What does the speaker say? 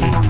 Bye.